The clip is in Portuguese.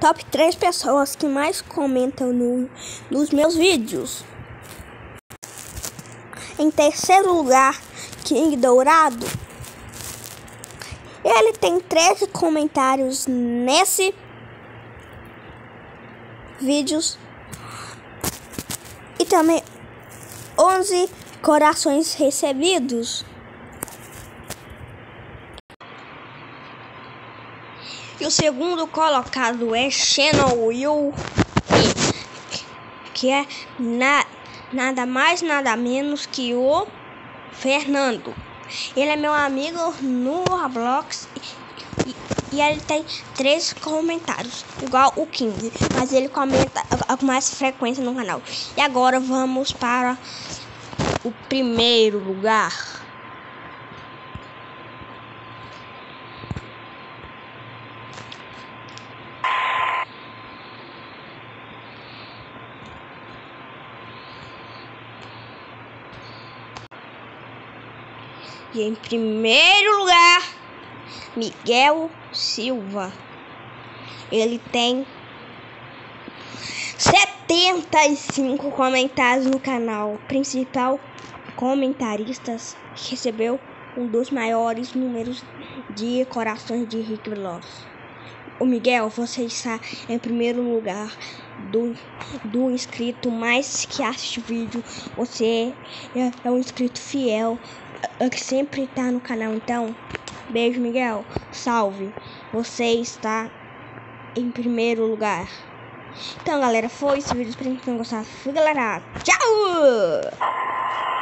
top 3 pessoas que mais comentam no, nos meus vídeos. Em terceiro lugar, King Dourado. Ele tem 13 comentários nesse vídeos e também 11 corações recebidos. E o segundo colocado é Channel Will, que é na, nada mais, nada menos que o Fernando. Ele é meu amigo no Roblox e, e ele tem três comentários, igual o King, mas ele comenta com mais frequência no canal. E agora vamos para o primeiro lugar. E em primeiro lugar, Miguel Silva. Ele tem 75 comentários no canal. Principal comentaristas recebeu um dos maiores números de corações de Rick Veloz. O Miguel, você está em primeiro lugar do, do inscrito mais que assiste vídeo. Você é, é um inscrito fiel que sempre tá no canal. Então, beijo, Miguel. Salve. Você está em primeiro lugar. Então, galera, foi esse vídeo. Espero que tenham gostado. Fui, galera. Tchau!